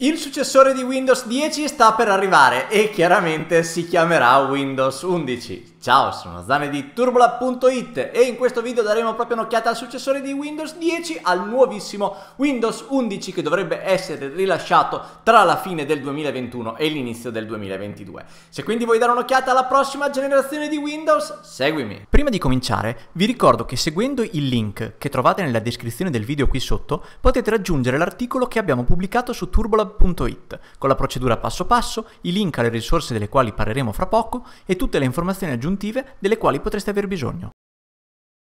Il successore di Windows 10 sta per arrivare e chiaramente si chiamerà Windows 11. Ciao, sono Zane di Turbola.it e in questo video daremo proprio un'occhiata al successore di Windows 10, al nuovissimo Windows 11 che dovrebbe essere rilasciato tra la fine del 2021 e l'inizio del 2022. Se quindi vuoi dare un'occhiata alla prossima generazione di Windows, seguimi. Prima di cominciare, vi ricordo che seguendo il link che trovate nella descrizione del video qui sotto, potete raggiungere l'articolo che abbiamo pubblicato su Turbola.it con la procedura passo passo, i link alle risorse delle quali parleremo fra poco e tutte le informazioni aggiuntive aggiuntive delle quali potreste aver bisogno.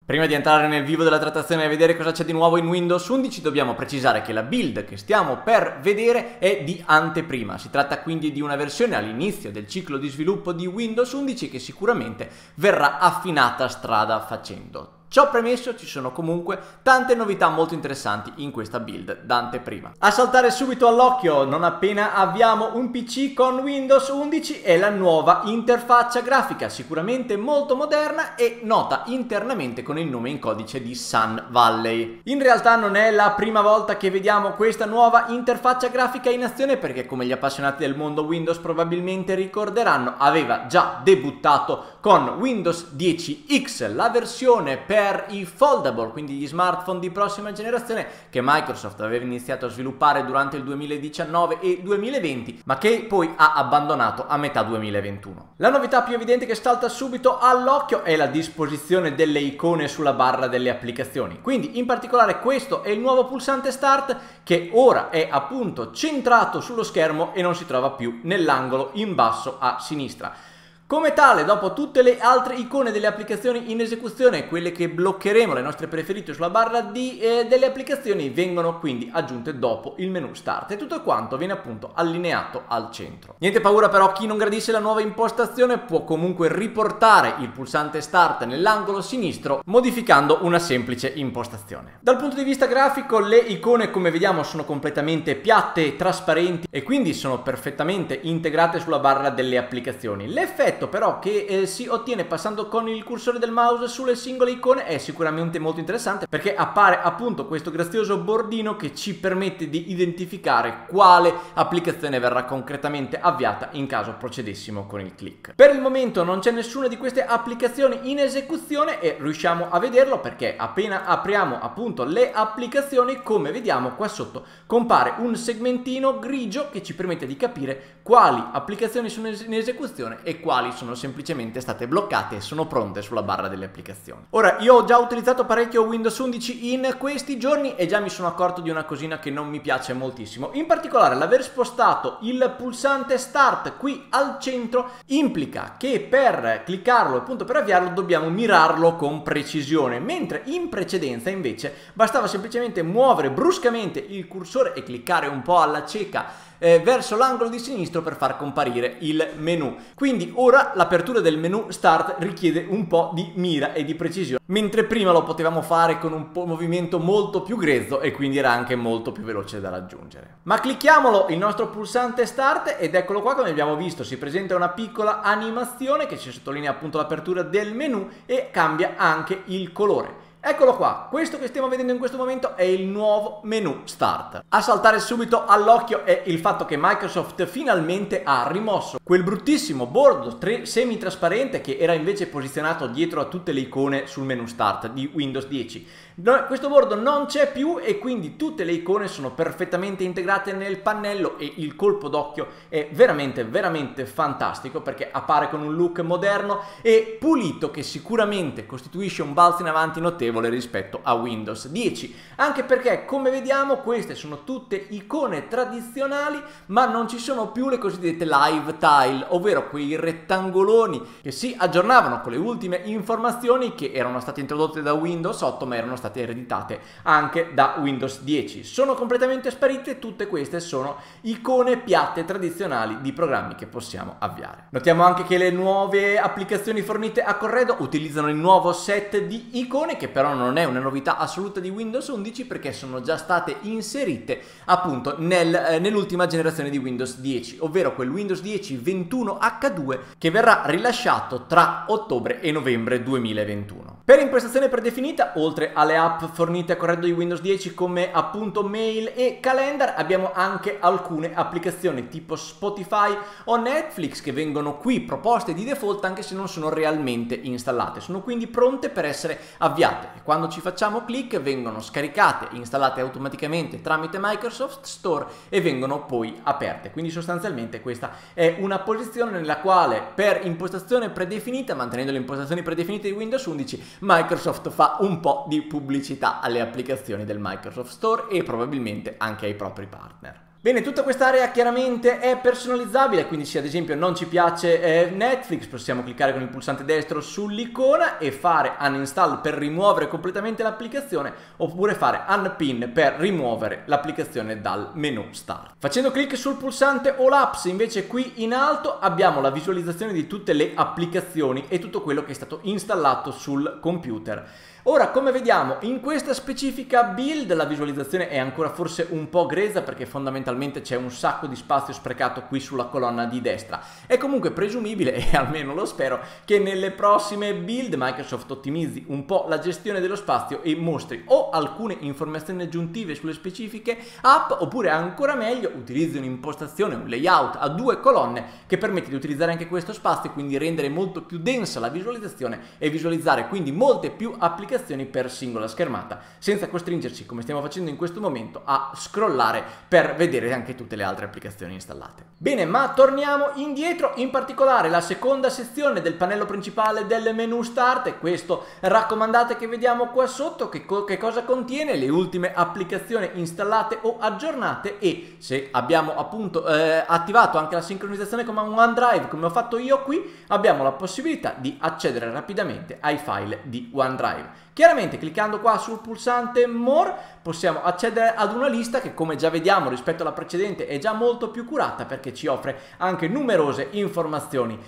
Prima di entrare nel vivo della trattazione e vedere cosa c'è di nuovo in Windows 11 dobbiamo precisare che la build che stiamo per vedere è di anteprima, si tratta quindi di una versione all'inizio del ciclo di sviluppo di Windows 11 che sicuramente verrà affinata strada facendo. Ciò premesso ci sono comunque tante novità molto interessanti in questa build d'anteprima. A saltare subito all'occhio non appena abbiamo un PC con Windows 11 è la nuova interfaccia grafica, sicuramente molto moderna e nota internamente con il nome in codice di Sun Valley. In realtà non è la prima volta che vediamo questa nuova interfaccia grafica in azione perché come gli appassionati del mondo Windows probabilmente ricorderanno aveva già debuttato con Windows 10X, la versione per per i foldable, quindi gli smartphone di prossima generazione che Microsoft aveva iniziato a sviluppare durante il 2019 e 2020, ma che poi ha abbandonato a metà 2021. La novità più evidente che salta subito all'occhio è la disposizione delle icone sulla barra delle applicazioni. Quindi in particolare questo è il nuovo pulsante Start che ora è appunto centrato sullo schermo e non si trova più nell'angolo in basso a sinistra. Come tale, dopo tutte le altre icone delle applicazioni in esecuzione, quelle che bloccheremo, le nostre preferite sulla barra di, eh, delle applicazioni, vengono quindi aggiunte dopo il menu Start e tutto quanto viene appunto allineato al centro. Niente paura però, chi non gradisce la nuova impostazione può comunque riportare il pulsante Start nell'angolo sinistro modificando una semplice impostazione. Dal punto di vista grafico le icone come vediamo sono completamente piatte e trasparenti e quindi sono perfettamente integrate sulla barra delle applicazioni. L'effetto effetto però che eh, si ottiene passando con il cursore del mouse sulle singole icone è sicuramente molto interessante perché appare appunto questo grazioso bordino che ci permette di identificare quale applicazione verrà concretamente avviata in caso procedessimo con il click. Per il momento non c'è nessuna di queste applicazioni in esecuzione e riusciamo a vederlo perché appena apriamo appunto le applicazioni come vediamo qua sotto compare un segmentino grigio che ci permette di capire quali applicazioni sono in esecuzione e quali sono semplicemente state bloccate e sono pronte sulla barra delle applicazioni. Ora, io ho già utilizzato parecchio Windows 11 in questi giorni e già mi sono accorto di una cosina che non mi piace moltissimo. In particolare, l'aver spostato il pulsante Start qui al centro implica che per cliccarlo e appunto per avviarlo dobbiamo mirarlo con precisione, mentre in precedenza invece bastava semplicemente muovere bruscamente il cursore e cliccare un po' alla cieca eh, verso l'angolo di sinistro per far comparire il menu. Quindi ora l'apertura del menu Start richiede un po' di mira e di precisione, mentre prima lo potevamo fare con un movimento molto più grezzo e quindi era anche molto più veloce da raggiungere. Ma clicchiamolo il nostro pulsante Start ed eccolo qua come abbiamo visto si presenta una piccola animazione che ci sottolinea appunto l'apertura del menu e cambia anche il colore. Eccolo qua, questo che stiamo vedendo in questo momento è il nuovo menu Start. A saltare subito all'occhio è il fatto che Microsoft finalmente ha rimosso quel bruttissimo bordo semi-trasparente che era invece posizionato dietro a tutte le icone sul menu Start di Windows 10. No, questo bordo non c'è più e quindi tutte le icone sono perfettamente integrate nel pannello e il colpo d'occhio è veramente veramente fantastico perché appare con un look moderno e pulito che sicuramente costituisce un balzo in avanti notevole rispetto a Windows 10 anche perché come vediamo queste sono tutte icone tradizionali ma non ci sono più le cosiddette live tile ovvero quei rettangoloni che si aggiornavano con le ultime informazioni che erano state introdotte da Windows 8 ma erano state ereditate anche da Windows 10. Sono completamente sparite, tutte queste sono icone piatte tradizionali di programmi che possiamo avviare. Notiamo anche che le nuove applicazioni fornite a Corredo utilizzano il nuovo set di icone che però però non è una novità assoluta di Windows 11 perché sono già state inserite appunto nel, eh, nell'ultima generazione di Windows 10, ovvero quel Windows 10 21H2 che verrà rilasciato tra ottobre e novembre 2021. Per impostazione predefinita, oltre alle app fornite a corredo di Windows 10 come appunto Mail e Calendar, abbiamo anche alcune applicazioni tipo Spotify o Netflix che vengono qui proposte di default anche se non sono realmente installate. Sono quindi pronte per essere avviate quando ci facciamo clic vengono scaricate installate automaticamente tramite Microsoft Store e vengono poi aperte. Quindi sostanzialmente questa è una posizione nella quale per impostazione predefinita, mantenendo le impostazioni predefinite di Windows 11, Microsoft fa un po' di pubblicità alle applicazioni del Microsoft Store e probabilmente anche ai propri partner. Bene, tutta quest'area chiaramente è personalizzabile, quindi se ad esempio non ci piace eh, Netflix possiamo cliccare con il pulsante destro sull'icona e fare uninstall per rimuovere completamente l'applicazione oppure fare unpin per rimuovere l'applicazione dal menu start. Facendo clic sul pulsante All Apps invece qui in alto abbiamo la visualizzazione di tutte le applicazioni e tutto quello che è stato installato sul computer. Ora, come vediamo, in questa specifica build la visualizzazione è ancora forse un po' grezza perché fondamentalmente c'è un sacco di spazio sprecato qui sulla colonna di destra. È comunque presumibile, e almeno lo spero, che nelle prossime build Microsoft ottimizzi un po' la gestione dello spazio e mostri o alcune informazioni aggiuntive sulle specifiche app, oppure ancora meglio utilizzi un'impostazione, un layout a due colonne che permette di utilizzare anche questo spazio e quindi rendere molto più densa la visualizzazione e visualizzare quindi molte più applicazioni per singola schermata, senza costringerci, come stiamo facendo in questo momento, a scrollare per vedere anche tutte le altre applicazioni installate. Bene, ma torniamo indietro, in particolare la seconda sezione del pannello principale del menu Start, questo raccomandate che vediamo qua sotto, che, co che cosa contiene, le ultime applicazioni installate o aggiornate e se abbiamo appunto eh, attivato anche la sincronizzazione con OneDrive, come ho fatto io qui, abbiamo la possibilità di accedere rapidamente ai file di OneDrive. Chiaramente cliccando qua sul pulsante More possiamo accedere ad una lista che come già vediamo rispetto alla precedente è già molto più curata perché ci offre anche numerose informazioni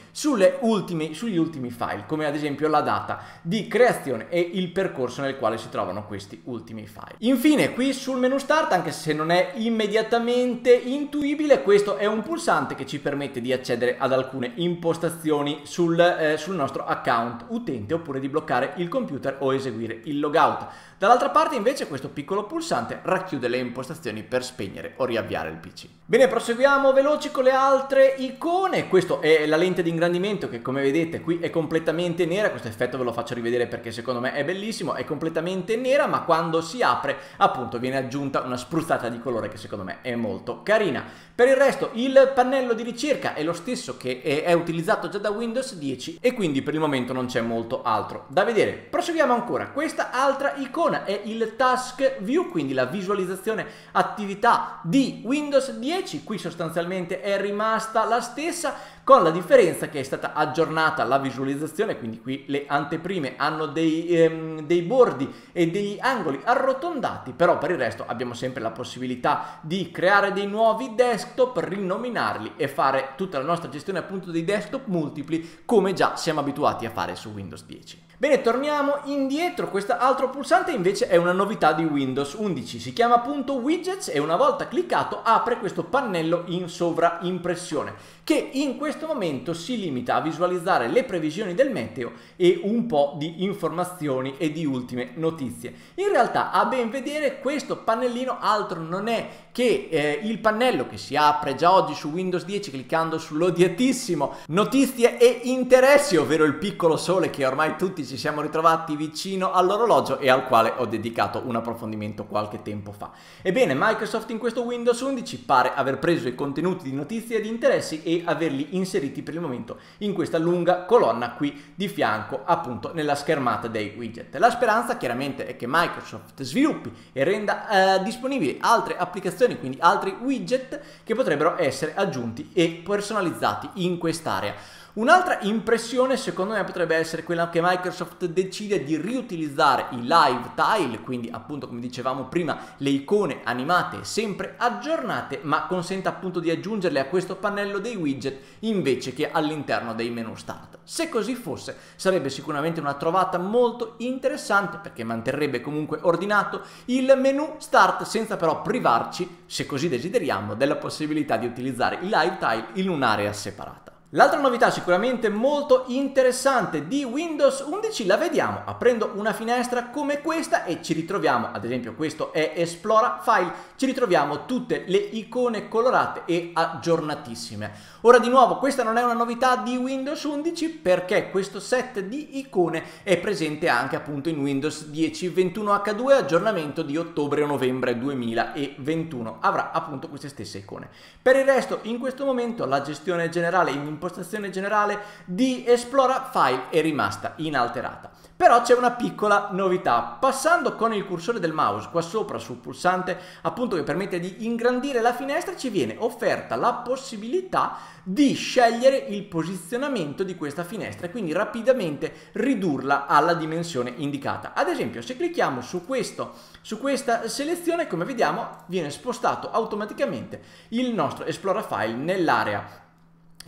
ultime, sugli ultimi file come ad esempio la data di creazione e il percorso nel quale si trovano questi ultimi file. Infine qui sul menu Start anche se non è immediatamente intuibile questo è un pulsante che ci permette di accedere ad alcune impostazioni sul, eh, sul nostro account utente oppure di bloccare il computer o eseguire eseguire il logout. Dall'altra parte invece questo piccolo pulsante racchiude le impostazioni per spegnere o riavviare il PC. Bene, proseguiamo veloci con le altre icone. Questa è la lente di ingrandimento che come vedete qui è completamente nera. Questo effetto ve lo faccio rivedere perché secondo me è bellissimo. È completamente nera ma quando si apre appunto viene aggiunta una spruzzata di colore che secondo me è molto carina. Per il resto il pannello di ricerca è lo stesso che è utilizzato già da Windows 10 e quindi per il momento non c'è molto altro da vedere. Proseguiamo ancora. Questa altra icona è il Task View, quindi la visualizzazione attività di Windows 10. Qui sostanzialmente è rimasta la stessa con la differenza che è stata aggiornata la visualizzazione, quindi qui le anteprime hanno dei, ehm, dei bordi e degli angoli arrotondati, però per il resto abbiamo sempre la possibilità di creare dei nuovi desktop, rinominarli e fare tutta la nostra gestione appunto dei desktop multipli come già siamo abituati a fare su Windows 10. Bene, torniamo indietro, questo altro pulsante invece è una novità di Windows 11, si chiama appunto Widgets e una volta cliccato apre questo pannello in sovraimpressione che in questo momento si limita a visualizzare le previsioni del meteo e un po' di informazioni e di ultime notizie. In realtà a ben vedere questo pannellino altro non è che eh, il pannello che si apre già oggi su Windows 10 cliccando sull'odiatissimo notizie e interessi, ovvero il piccolo sole che ormai tutti ci siamo ritrovati vicino all'orologio e al quale ho dedicato un approfondimento qualche tempo fa. Ebbene, Microsoft in questo Windows 11 pare aver preso i contenuti di notizie e di interessi e averli inseriti per il momento in questa lunga colonna qui di fianco appunto nella schermata dei widget. La speranza chiaramente è che Microsoft sviluppi e renda eh, disponibili altre applicazioni applicazioni, quindi altri widget che potrebbero essere aggiunti e personalizzati in quest'area. Un'altra impressione secondo me potrebbe essere quella che Microsoft decide di riutilizzare i live tile, quindi appunto come dicevamo prima le icone animate sempre aggiornate, ma consente appunto di aggiungerle a questo pannello dei widget invece che all'interno dei menu start. Se così fosse sarebbe sicuramente una trovata molto interessante perché manterrebbe comunque ordinato il menu start senza però privarci, se così desideriamo, della possibilità di utilizzare i live tile in un'area separata. L'altra novità sicuramente molto interessante di Windows 11 la vediamo aprendo una finestra come questa e ci ritroviamo, ad esempio questo è Esplora File, ci ritroviamo tutte le icone colorate e aggiornatissime. Ora di nuovo questa non è una novità di Windows 11 perché questo set di icone è presente anche appunto in Windows 10 21H2 aggiornamento di ottobre o novembre 2021 avrà appunto queste stesse icone. Per il resto in questo momento la gestione generale in impostazione generale di Esplora File è rimasta inalterata. Però c'è una piccola novità. Passando con il cursore del mouse qua sopra sul pulsante appunto che permette di ingrandire la finestra ci viene offerta la possibilità di scegliere il posizionamento di questa finestra e quindi rapidamente ridurla alla dimensione indicata. Ad esempio se clicchiamo su, questo, su questa selezione come vediamo viene spostato automaticamente il nostro Explora File nell'area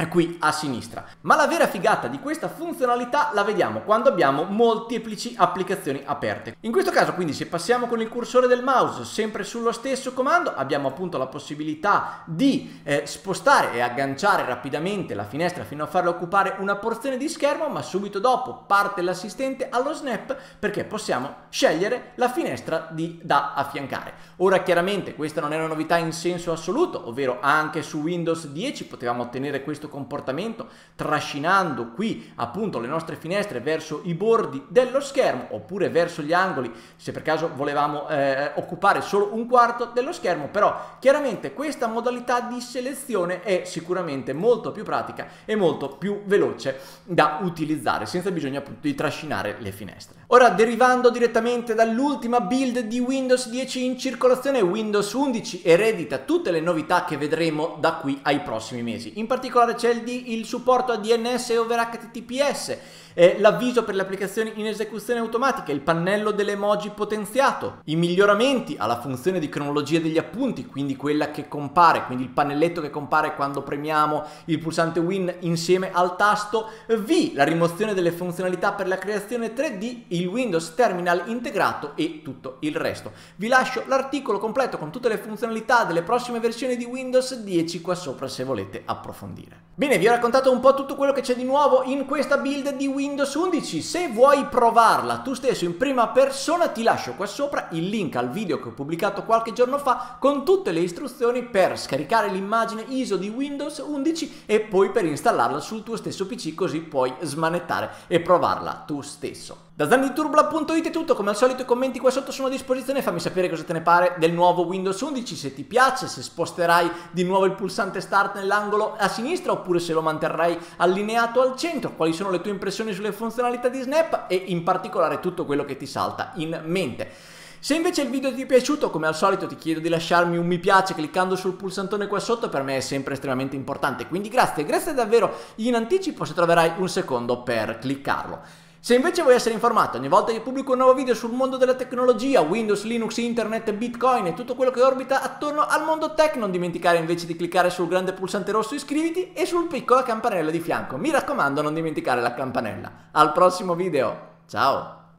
qui a sinistra. Ma la vera figata di questa funzionalità la vediamo quando abbiamo molteplici applicazioni aperte. In questo caso quindi se passiamo con il cursore del mouse sempre sullo stesso comando abbiamo appunto la possibilità di eh, spostare e agganciare rapidamente la finestra fino a farla occupare una porzione di schermo ma subito dopo parte l'assistente allo snap perché possiamo scegliere la finestra di, da affiancare. Ora chiaramente questa non è una novità in senso assoluto ovvero anche su Windows 10 potevamo ottenere questo questo comportamento trascinando qui appunto le nostre finestre verso i bordi dello schermo oppure verso gli angoli se per caso volevamo eh, occupare solo un quarto dello schermo però chiaramente questa modalità di selezione è sicuramente molto più pratica e molto più veloce da utilizzare senza bisogno appunto di trascinare le finestre. Ora derivando direttamente dall'ultima build di Windows 10 in circolazione Windows 11 eredita tutte le novità che vedremo da qui ai prossimi mesi in particolare c'è il, il, supporto a DNS over HTTPS, eh, l'avviso per le applicazioni in esecuzione automatica, il pannello delle emoji potenziato, i miglioramenti alla funzione di cronologia degli appunti, quindi quella che compare, quindi il pannelletto che compare quando premiamo il pulsante Win insieme al tasto V, la rimozione delle funzionalità per la creazione 3D, il Windows Terminal integrato e tutto il resto. Vi lascio l'articolo completo con tutte le funzionalità delle prossime versioni di Windows 10 qua sopra se volete approfondire. Bene, vi ho raccontato un po' tutto quello che c'è di nuovo in questa build di Windows 11. Se vuoi provarla tu stesso in prima persona, ti lascio qua sopra il link al video che ho pubblicato qualche giorno fa con tutte le istruzioni per scaricare l'immagine ISO di Windows 11 e poi per installarla sul tuo stesso PC così puoi smanettare e provarla tu stesso. Da zanditurbola.it è tutto, come al solito i commenti qua sotto sono a disposizione, fammi sapere cosa te ne pare del nuovo Windows 11, se ti piace, se sposterai di nuovo il pulsante start nell'angolo a sinistra oppure se lo manterrai allineato al centro, quali sono le tue impressioni sulle funzionalità di Snap e in particolare tutto quello che ti salta in mente. Se invece il video ti è piaciuto, come al solito ti chiedo di lasciarmi un mi piace cliccando sul pulsantone qua sotto, per me è sempre estremamente importante, quindi grazie, grazie davvero. In anticipo se troverai un secondo per cliccarlo. Se invece vuoi essere informato ogni volta che pubblico un nuovo video sul mondo della tecnologia, Windows, Linux, Internet, Bitcoin e tutto quello che orbita attorno al mondo tech, non dimenticare invece di cliccare sul grande pulsante rosso iscriviti e sul piccolo campanello di fianco. Mi raccomando non dimenticare la campanella. Al prossimo video, ciao!